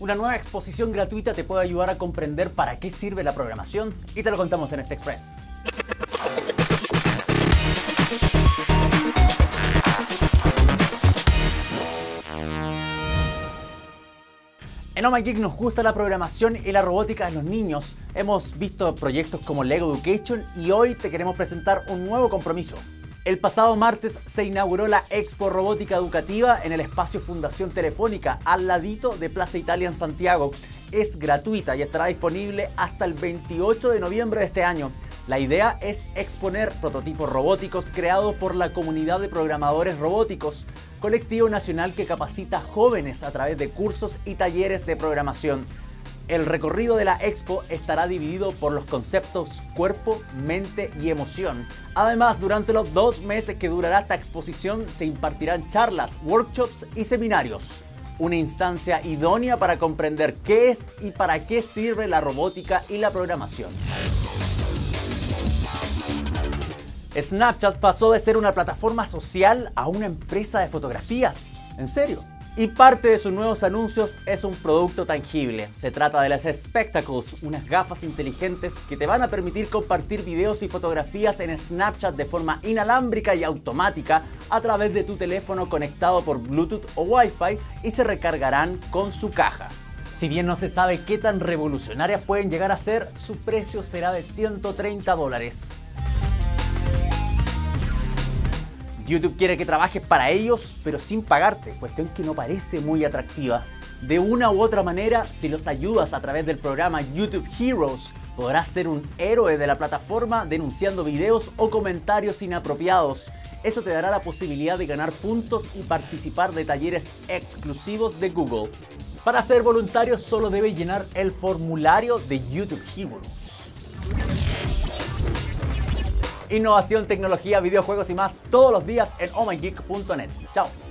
Una nueva exposición gratuita te puede ayudar a comprender para qué sirve la programación y te lo contamos en este Express. En Oh My Geek nos gusta la programación y la robótica de los niños. Hemos visto proyectos como Lego Education y hoy te queremos presentar un nuevo compromiso. El pasado martes se inauguró la Expo Robótica Educativa en el espacio Fundación Telefónica, al ladito de Plaza Italia en Santiago. Es gratuita y estará disponible hasta el 28 de noviembre de este año. La idea es exponer prototipos robóticos creados por la comunidad de programadores robóticos, colectivo nacional que capacita jóvenes a través de cursos y talleres de programación. El recorrido de la expo estará dividido por los conceptos cuerpo, mente y emoción. Además, durante los dos meses que durará esta exposición se impartirán charlas, workshops y seminarios. Una instancia idónea para comprender qué es y para qué sirve la robótica y la programación. Snapchat pasó de ser una plataforma social a una empresa de fotografías. ¿En serio? Y parte de sus nuevos anuncios es un producto tangible. Se trata de las Spectacles, unas gafas inteligentes que te van a permitir compartir videos y fotografías en Snapchat de forma inalámbrica y automática a través de tu teléfono conectado por Bluetooth o Wi-Fi y se recargarán con su caja. Si bien no se sabe qué tan revolucionarias pueden llegar a ser, su precio será de 130 dólares. YouTube quiere que trabajes para ellos, pero sin pagarte, cuestión que no parece muy atractiva. De una u otra manera, si los ayudas a través del programa YouTube Heroes, podrás ser un héroe de la plataforma denunciando videos o comentarios inapropiados. Eso te dará la posibilidad de ganar puntos y participar de talleres exclusivos de Google. Para ser voluntario solo debes llenar el formulario de YouTube Heroes. Innovación, tecnología, videojuegos y más todos los días en ohmygeek.net. Chao.